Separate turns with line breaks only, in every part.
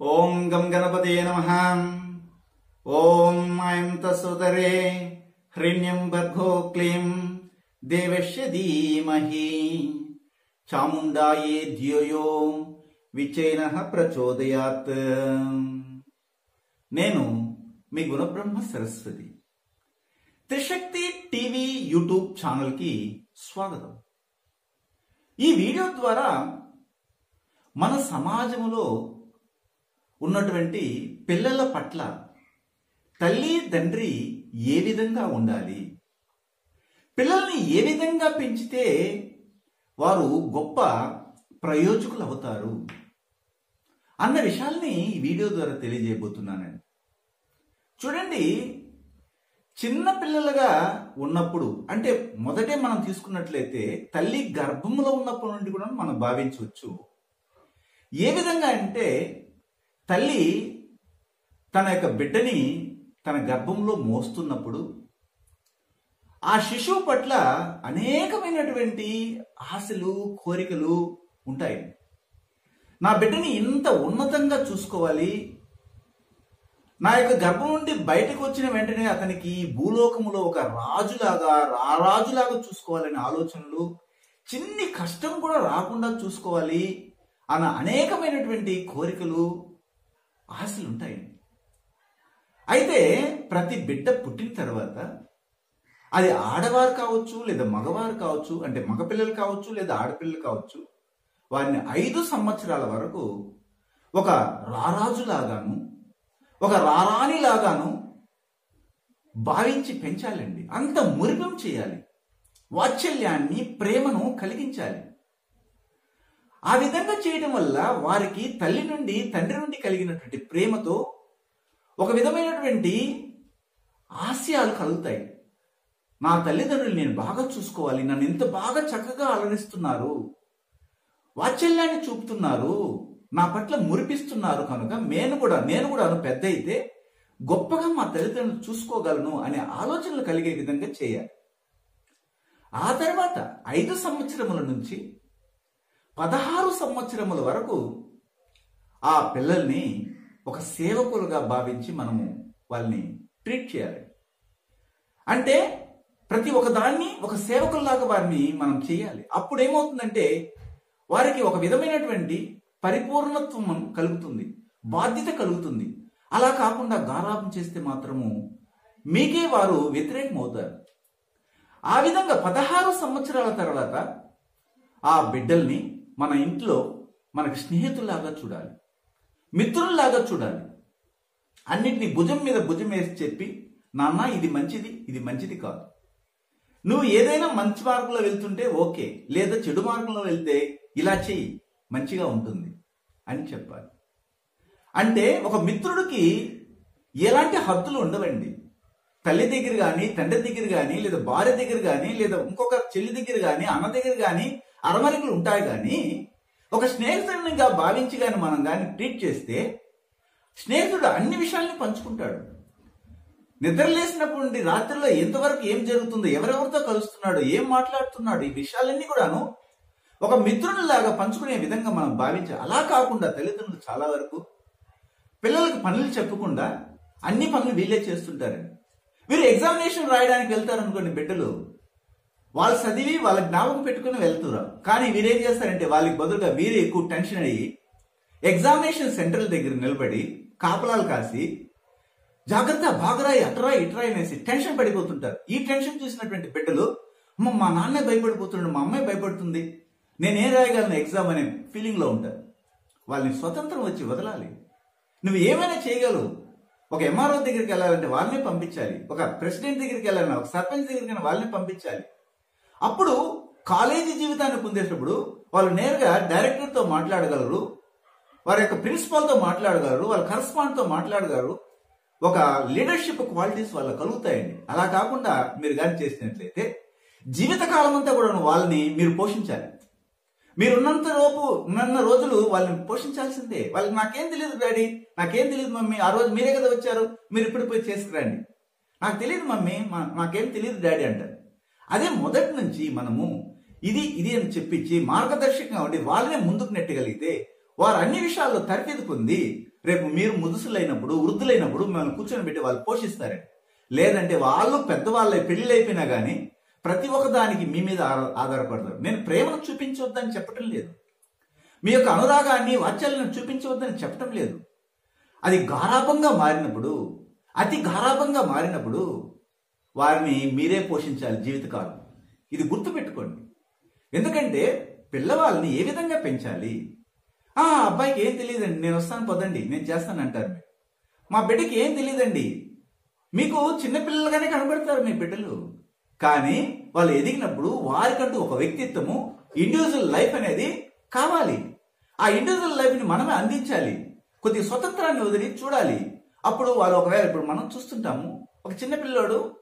ఓం గం గణపతే నమ. ఓం ఐం తసుతరే హ్రీణ్యం భర్గో క్లీం. దేవశ్య ధీమహి. చాముండాయే ధ్యోయో. విచైన ప్రచోదయాత్. నేను మీ గుణబ్రహ్మ సరస్వతి. త్రిశక్తి టీవీ యూట్యూబ్ ఛానల్కి స్వాగతం. ఈ వీడియో ద్వారా మన సమాజంలో ఉన్నటువంటి పిల్లల పట్ల తల్లి తండ్రి ఏ విధంగా ఉండాలి? పిల్లల్ని ఏ విధంగా పెంచితే వారు గొప్ప ప్రయోజకులు అవుతారు? అన్న విషయాల్ని ఈ వీడియో ద్వారా తెలియజేయబోతున్నానండి. చూడండి చిన్న పిల్లలుగా ఉన్నప్పుడు అంటే మొదటే మనం తీసుకున్నట్లయితే తల్లి గర్భంలో ఉన్నప్పటి నుండి కూడా మనం భావించవచ్చు. ఏ విధంగా అంటే తల్లి తన యొక్క బిడ్డని తన గర్భంలో మోస్తున్నప్పుడు ఆ శిశువు పట్ల అనేకమైనటువంటి ఆశలు కోరికలు ఉంటాయి. నా బిడ్డని ఇంత ఉన్నతంగా చూసుకోవాలి. నా యొక్క గర్భం నుండి బయటకు వచ్చిన వెంటనే అతనికి భూలోకములో ఒక రాజులాగా రారాజులాగా చూసుకోవాలనే ఆలోచనలు చిన్ని కష్టం కూడా రాకుండా చూసుకోవాలి అన్న అనేకమైనటువంటి కోరికలు ఆశలు ఉంటాయి అయితే ప్రతి బిడ్డ పుట్టిన తర్వాత అది ఆడవారు కావచ్చు లేదా మగవారు కావచ్చు అంటే మగపిల్లలు కావచ్చు లేదా ఆడపిల్లలు కావచ్చు వారిని ఐదు సంవత్సరాల వరకు ఒక రారాజులాగాను ఒక రారాణిలాగాను భావించి పెంచాలండి. అంత మురిపం చేయాలి. వాత్సల్యాన్ని ప్రేమను కలిగించాలి. ఆ విధంగా చేయడం వల్ల వారికి తల్లి నుండి తండ్రి నుండి కలిగినటువంటి ప్రేమతో ఒక విధమైనటువంటి ఆశయాలు కలుగుతాయి. నా తల్లిదండ్రులు నేను బాగా చూసుకోవాలి నన్ను ఎంత బాగా చక్కగా అలరిస్తున్నారు వాత్సల్యాన్ని చూపుతున్నారు నా పట్ల మురిపిస్తున్నారు కనుక నేను కూడా నేను కూడా పెద్ద అయితే గొప్పగా మా తల్లిదండ్రులు చూసుకోగలను అనే ఆలోచనలు కలిగే విధంగా చేయాలి. ఆ తర్వాత ఐదు సంవత్సరముల నుంచి పదహారు సంవత్సరముల వరకు ఆ పిల్లల్ని ఒక సేవకులుగా భావించి మనము వాళ్ళని ట్రీట్ చేయాలి. అంటే ప్రతి ఒక దాన్ని ఒక సేవకుల్లాగా వారిని మనం చేయాలి. అప్పుడు ఏమవుతుందంటే వారికి ఒక విధమైనటువంటి పరిపూర్ణత్వం కలుగుతుంది బాధ్యత కలుగుతుంది. అలా కాకుండా గారాబం చేస్తే మాత్రము మీకే వారు వ్యతిరేకం అవుతారు ఆ విధంగా పదహారు సంవత్సరాల తర్వాత ఆ బిడ్డల్ని మన ఇంట్లో మనకు స్నేహితుల్లాగా చూడాలి. మిత్రుల్లాగా చూడాలి. అన్నిటినీ భుజం మీద భుజం వేసి చెప్పి నాన్న ఇది మంచిది ఇది మంచిది కాదు. నువ్వు ఏదైనా మంచి మార్గంలో వెళ్తుంటే ఓకే లేదా చెడు మార్గంలో వెళ్తే ఇలా చెయ్యి మంచిగా ఉంటుంది అని చెప్పాలి. అంటే ఒక మిత్రుడికి ఎలాంటి హద్దులు ఉండవండి. తల్లి దగ్గర కానీ తండ్రి దగ్గర కానీ లేదా భార్య దగ్గర కానీ లేదా ఇంకొక చెల్లి దగ్గర కానీ అన్న దగ్గర కానీ అరమరికలు ఉంటాయి కానీ ఒక స్నేహితుడినిగా భావించి కానీ మనం కానీ ట్రీట్ చేస్తే స్నేహితుడు అన్ని విషయాల్ని పంచుకుంటాడు. నిద్రలేసినప్పుడు నుండి రాత్రిలో ఎంతవరకు ఏం జరుగుతుందో ఎవరెవరితో కలుస్తున్నాడు ఏం మాట్లాడుతున్నాడు ఈ విషయాలన్నీ కూడాను ఒక మిత్రునిలాగా పంచుకునే విధంగా మనం భావించాలి అలా కాకుండా తల్లిదండ్రులు చాలా వరకు పిల్లలకు పనులు చెప్పకుండా అన్ని పనులు వీళ్ళే చేస్తుంటారు. వీరు ఎగ్జామినేషన్ రాయడానికి వెళ్తారు అనుకోండి బిడ్డలు వాళ్ళు చదివి వాళ్ళ జ్ఞాపకం పెట్టుకుని వెళ్తున్నారు. కానీ వీరేం చేస్తారంటే వాళ్ళకి బదులుగా వీరే ఎక్కువ టెన్షన్ అయ్యి ఎగ్జామినేషన్ సెంటర్ల దగ్గర నిలబడి కాపలాలు కాసి జాగ్రత్త బాగరాయి అటరాయి ఇటరాయి అనేసి టెన్షన్ పడిపోతుంటారు. ఈ టెన్షన్ చూసినటువంటి బిడ్డలు మా నాన్నే భయపడిపోతున్నాడు మా అమ్మాయి భయపడుతుంది. నేనేం రాయగలను ఎగ్జామ్ అనే ఫీలింగ్లో ఉంటారు. వాళ్ళని స్వతంత్రం వచ్చి వదలాలి. నువ్వు ఏమైనా చేయగలవు. ఒక ఎంఆర్ఓ దగ్గరికి వెళ్ళాలంటే వాళ్ళని పంపించాలి. ఒక ప్రెసిడెంట్ దగ్గరికి వెళ్ళాలన్నా ఒక సర్పంచ్ దగ్గరికి వాళ్ళని పంపించాలి. అప్పుడు కాలేజీ జీవితాన్ని పొందేటప్పుడు వాళ్ళు నేరుగా డైరెక్టర్తో మాట్లాడగలరు వారి యొక్క ప్రిన్సిపాల్తో మాట్లాడగలరు వాళ్ళ కరస్పాండ్తో మాట్లాడగలరు. ఒక లీడర్షిప్ క్వాలిటీస్ వాళ్ళ కలుగుతాయండి. అలా కాకుండా మీరు కానీ చేసినట్లయితే జీవితకాలం అంతా కూడా వాళ్ళని మీరు పోషించాలి. మీరు ఉన్నంత లోపు ఉన్న రోజులు వాళ్ళని పోషించాల్సిందే. వాళ్ళకి నాకేం తెలియదు డాడీ నాకేం తెలియదు మమ్మీ ఆ రోజు మీరే కదా వచ్చారు మీరు ఇప్పుడు పోయి చేసుకురండి. నాకు తెలియదు మమ్మీ మా- నాకేం తెలియదు డాడీ అంటారు. అదే మొదటి నుంచి మనము ఇది ఇది అని చెప్పించి మార్గదర్శకంగా ఉండి వాళ్ళనే ముందుకు నెట్టగలిగితే వారు అన్ని విషయాల్లో తరఫీదు పొంది రేపు మీరు ముదుసులైనప్పుడు వృద్ధులైనప్పుడు మిమ్మల్ని కూర్చొని పెట్టి వాళ్ళు పోషిస్తారండి. లేదంటే వాళ్ళు పెద్దవాళ్ళై పెళ్ళి అయిపోయినా కానీ ప్రతి ఒక్కదానికి మీ మీద ఆధార- ఆధారపడతారు. నేను ప్రేమను చూపించవద్దని చెప్పటం లేదు. మీ యొక్క అనురాగాన్ని వాత్సల్యాన్ని చూపించవద్దని చెప్పటం లేదు. అది గారాభంగా మారినప్పుడు అతి గారాభంగా మారినప్పుడు వారిని మీరే పోషించాలి జీవితకాలం. ఇది గుర్తుపెట్టుకోండి ఎందుకంటే పిల్లవాళ్ళని ఏ విధంగా పెంచాలి? ఆ అబ్బాయికి ఏం తెలియదండి. నేను వస్తాను పదండి నేను చేస్తాను అంటారు మా బిడ్డకి ఏం తెలియదండి. మీకు చిన్నపిల్లలుగానే కనబడతారు మీ బిడ్డలు. కానీ వాళ్ళు ఎదిగినప్పుడు వారికంటూ ఒక వ్యక్తిత్వము ఇండివిజువల్ లైఫ్ అనేది కావాలి. ఆ ఇండివిజువల్ లైఫ్ని మనమే అందించాలి. కొద్ది స్వతంత్రాన్ని వదిలి చూడాలి. అప్పుడు వాళ్ళు ఒకవేళ ఇప్పుడు మనం చూస్తుంటాము ఒక చిన్న పిల్లోడు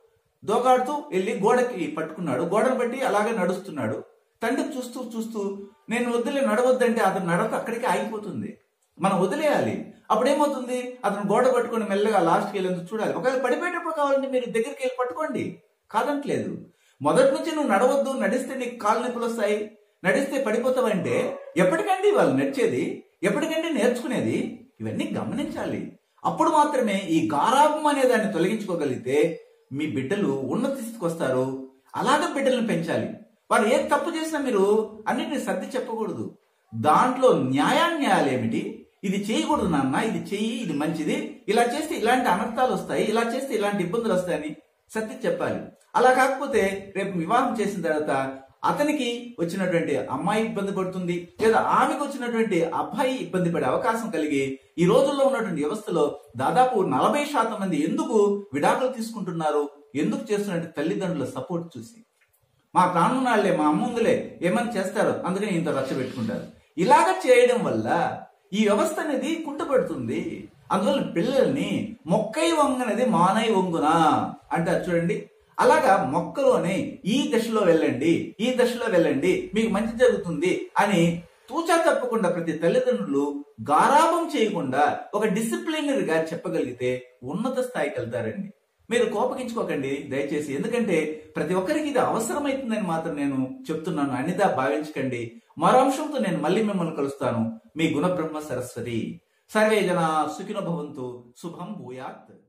దోగాడుతూ వెళ్ళి గోడకి పట్టుకున్నాడు. గోడను బట్టి అలాగే నడుస్తున్నాడు. తండ్రి చూస్తూ చూస్తూ నేను వదిలే నడవద్దంటే అతను నడక అక్కడికి ఆగిపోతుంది. మనం వదిలేయాలి. అప్పుడు ఏమవుతుంది అతను గోడ పట్టుకొని మెల్లగా లాస్ట్కి వెళ్ళేందుకు చూడాలి. ఒకవేళ పడిపోయేటప్పుడు కావాలంటే మీరు దగ్గరికి వెళ్ళి పట్టుకోండి. కాదంటలేదు. మొదటి నుంచి నువ్వు నడవద్దు నడిస్తే నీకు కాళ్ళు నొప్పులు వస్తాయి నడిస్తే పడిపోతావంటే ఎప్పటికండి వాళ్ళు నడిచేది? ఎప్పటికండి నేర్చుకునేది? ఇవన్నీ గమనించాలి. అప్పుడు మాత్రమే ఈ గారాభం అనే దాన్ని తొలగించుకోగలిగితే మీ బిడ్డలు ఉన్నత స్థితికి వస్తారు. అలాగే బిడ్డలను పెంచాలి. వారు ఏ తప్పు చేసినా మీరు అన్నిటిని సర్ది చెప్పకూడదు. దాంట్లో న్యాయాన్యాయాలు ఏమిటి? ఇది చేయకూడదు నాన్న ఇది చెయ్యి ఇది మంచిది. ఇలా చేస్తే ఇలాంటి అనర్థాలు వస్తాయి ఇలా చేస్తే ఇలాంటి ఇబ్బందులు వస్తాయని సత్య చెప్పాలి. అలా కాకపోతే రేపు వివాహం చేసిన తర్వాత అతనికి వచ్చినటువంటి అమ్మాయి ఇబ్బంది పడుతుంది లేదా ఆమెకు వచ్చినటువంటి అబ్బాయి ఇబ్బంది పడే అవకాశం కలిగి ఈ రోజుల్లో ఉన్నటువంటి వ్యవస్థలో దాదాపు నలభై శాతం మంది ఎందుకు విడాకులు తీసుకుంటున్నారు? ఎందుకు చేస్తున్నట్టు తల్లిదండ్రుల సపోర్ట్ చూసి? మా ప్రాణున్నాళ్ళే మా అమ్ముందులే ఏమని చేస్తారు? అందుకని ఇంత రచ్చ పెట్టుకుంటారు. ఇలాగ చేయడం వల్ల ఈ వ్యవస్థ అనేది కుంటపడుతుంది. అందువల్ల పిల్లల్ని మొక్కై వంగనది మానై వంగునా? అంటారు చూడండి. అలాగా మొక్కలోనే ఈ దశలో వెళ్ళండి ఈ దశలో వెళ్ళండి మీకు మంచి జరుగుతుంది అని తూచా తప్పకుండా ప్రతి తల్లిదండ్రులు గారాభం చేయకుండా ఒక డిసిప్లినరీగా చెప్పగలిగితే ఉన్నత స్థాయికి వెళ్తారండి. మీరు కోపగించుకోకండి దయచేసి. ఎందుకంటే ప్రతి ఒక్కరికి ఇది అవసరమైతుందని మాత్రం నేను చెప్తున్నాను. అనిదా భావించకండి. మరో అంశంతో నేను మళ్ళీ మిమ్మల్ని కలుస్తాను. మీ గుణబ్రహ్మ సరస్వతి. సర్వే జన సుఖిన భవంతు. శుభం భూయాత్.